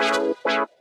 ¡Gracias!